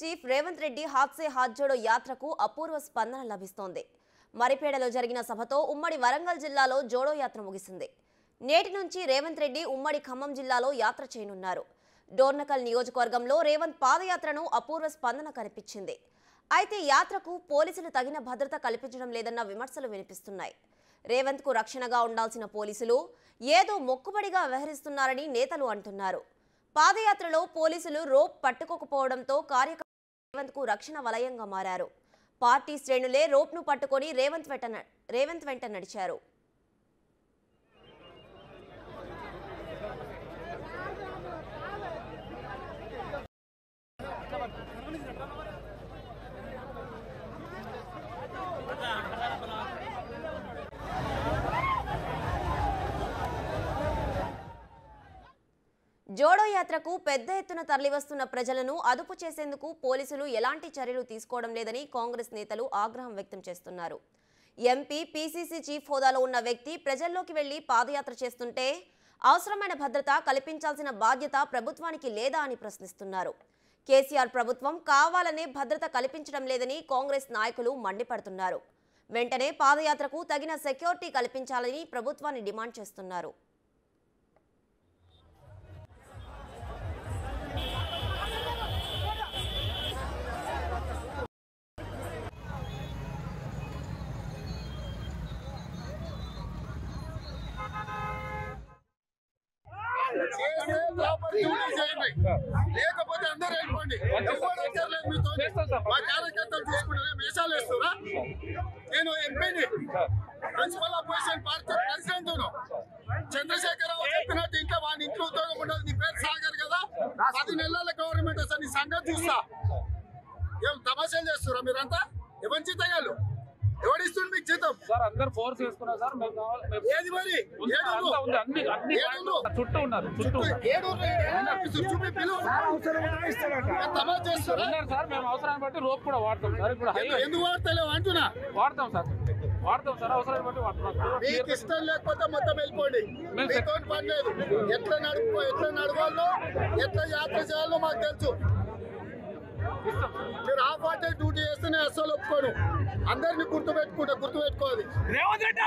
Chief Revanth Reddy హాత్సే హాత్ జోడో యాత్రకు అపూర్వ స్పందన లభిస్తోంది. మరిపేడలో జరిగిన సభతో ఉమ్మడి వరంగల్ జిల్లాలో జోడో యాత్ర ముగిసింది. నేటి నుంచి రేవంత్ రెడ్డి ఉమ్మడి ఖమ్మం జిల్లాలో యాత్ర చేయనున్నారు. డోర్నకల్ నియోజకవర్గంలో రేవంత్ పాదయాత్రను అపూర్వ స్పందన కనిపించింది. అయితే యాత్రకు పోలీసులు తగిన భద్రత కల్పించడం లేదన్న విమర్శలు వినిపిస్తున్నాయి. రేవంత్కు రక్షణగా ఉండాల్సిన పోలీసులు ఏదో మొక్కుబడిగా వ్యవహరిస్తున్నారని నేతలు అంటున్నారు. పాదయాత్రలో పోలీసులు రోప్ పట్టుకోకపోవడంతో కార్యకర్తలు రేవంత్కు రక్షణ వలయంగా మారారు. పార్టీ శ్రేణులే రోప్ను పట్టుకొని రేవంత్ వెంట రేవంత్ వెంట నడిచారు. జోడో యాత్రకు పెద్ద ఎత్తున తరలివస్తున్న ప్రజలను అదుపు చేసేందుకు పోలీసులు ఎలాంటి చర్యలు తీసుకోవడం లేదని కాంగ్రెస్ నేతలు ఆగ్రహం వ్యక్తం చేస్తున్నారు. ఎంపీ పీసీసీ చీఫ్ హోదాలో ఉన్న వ్యక్తి ప్రజల్లోకి వెళ్ళి పాదయాత్ర చేస్తుంటే అవసరమైన భద్రత కల్పించాల్సిన బాధ్యత ప్రభుత్వానికి లేదా అని ప్రశ్నిస్తున్నారు. కేసీఆర్ ప్రభుత్వం కావాలనే భద్రత కల్పించడం లేదని కాంగ్రెస్ నాయకులు మండిపడుతున్నారు. వెంటనే పాదయాత్రకు తగిన సెక్యూరిటీ కల్పించాలని ప్రభుత్వాన్ని డిమాండ్ చేస్తున్నారు. లేకపోతే అందరూ వెళ్ళిపోండి. ఎవరు వచ్చారులేదు మీతో. మా కార్యకర్తలు చూసుకుంటే మేషాలు వేస్తున్నా నేను ఎంపీని principal opposition party president Chandrasekhara Rao చెప్పినట్టు ఇంకా వాడి ఇంట్లో ఉద్యోగం ఉండదు. నీ పేరు సాగర్ కదా? పది నెలల గవర్నమెంట్ వస్తా నీ సంగతి చూస్తా. ఏం తమాషాలు చేస్తురా మీరంతా? ఎవరి జీతగాళ్ళు ఎవడిస్తుంది మీకు జీతం సార్ అందరు ఫోర్స్ చేసుకున్నారు సార్ మేము ఏది మరి? ఉంది, అన్ని అన్ని చుట్టూ ఉన్నారు చుట్టూ ఉన్నారు. సార్ మేము అవసరాన్ని బట్టి రోప్ కూడా వాడతాం సార్ ఇప్పుడు ఎందుకు వాడతలేవు అంటున్నా? వాడతాం సార్ వాడతాం సార్ అవసరాన్ని బట్టి వాడుతున్నాం మీకు ఇష్టం లేకపోతే మొత్తం వెళ్ళిపోండి. మీతో పని లేదు. ఎట్లా నడుపు ఎట్లా నడవాలో ఎట్లా యాత్ర చేయాలో మాకు తెలుసు. మీరు ఆ పార్టీ డ్యూటీ చేస్తేనే అస్సలు ఒప్పుకోను. అందరినీ గుర్తు గుర్తుపెట్టుకోవాలి. రేవంత్ రెడ్డి